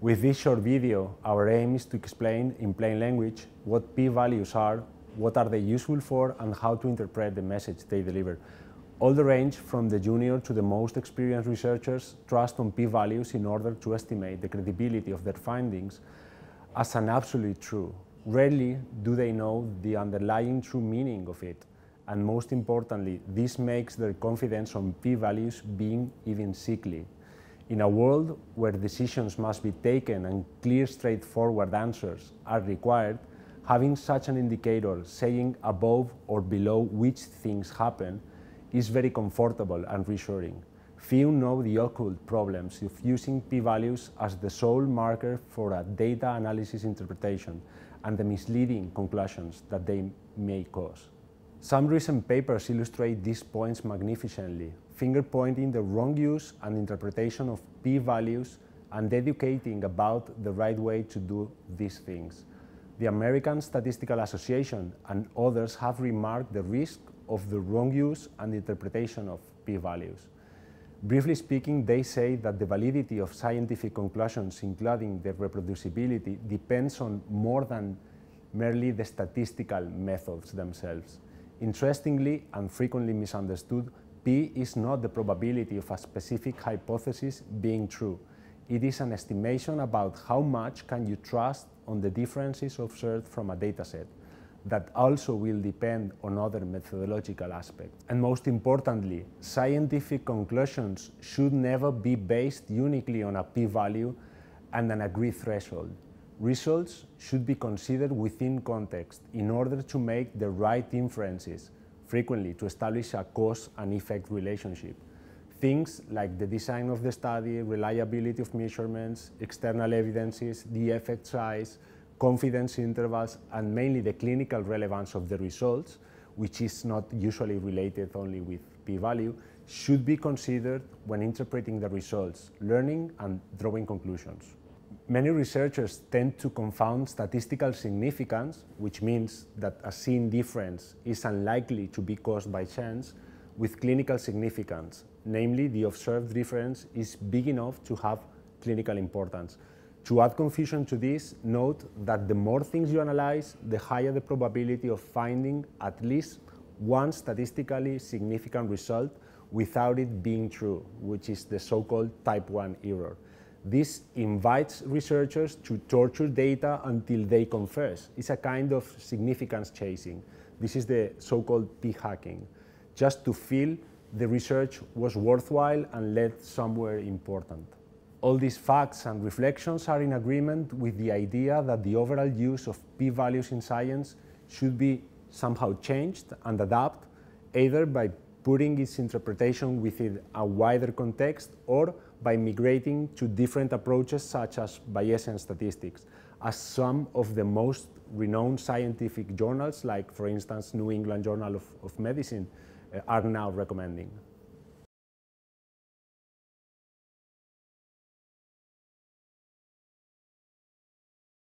With this short video, our aim is to explain in plain language what p-values are, what are they useful for, and how to interpret the message they deliver. All the range from the junior to the most experienced researchers trust on p-values in order to estimate the credibility of their findings as an absolute true. Rarely do they know the underlying true meaning of it, and most importantly, this makes their confidence on p-values being even sickly. In a world where decisions must be taken and clear, straightforward answers are required, having such an indicator saying above or below which things happen is very comfortable and reassuring. Few know the occult problems of using p-values as the sole marker for a data analysis interpretation and the misleading conclusions that they may cause. Some recent papers illustrate these points magnificently, finger pointing the wrong use and interpretation of p-values and educating about the right way to do these things. The American Statistical Association and others have remarked the risk of the wrong use and interpretation of p-values. Briefly speaking, they say that the validity of scientific conclusions, including their reproducibility, depends on more than merely the statistical methods themselves. Interestingly and frequently misunderstood, P is not the probability of a specific hypothesis being true. It is an estimation about how much can you trust on the differences observed from a dataset that also will depend on other methodological aspects. And most importantly, scientific conclusions should never be based uniquely on a p-value and an agreed threshold. Results should be considered within context in order to make the right inferences, frequently to establish a cause and effect relationship. Things like the design of the study, reliability of measurements, external evidences, the effect size, confidence intervals, and mainly the clinical relevance of the results, which is not usually related only with p-value, should be considered when interpreting the results, learning and drawing conclusions. Many researchers tend to confound statistical significance, which means that a seen difference is unlikely to be caused by chance, with clinical significance, namely the observed difference is big enough to have clinical importance. To add confusion to this, note that the more things you analyze, the higher the probability of finding at least one statistically significant result without it being true, which is the so-called type 1 error. This invites researchers to torture data until they confess. It's a kind of significance chasing. This is the so-called p-hacking, just to feel the research was worthwhile and led somewhere important. All these facts and reflections are in agreement with the idea that the overall use of p-values in science should be somehow changed and adapted, either by putting its interpretation within a wider context or by migrating to different approaches such as Bayesian statistics, as some of the most renowned scientific journals, like for instance New England Journal of, of Medicine, uh, are now recommending.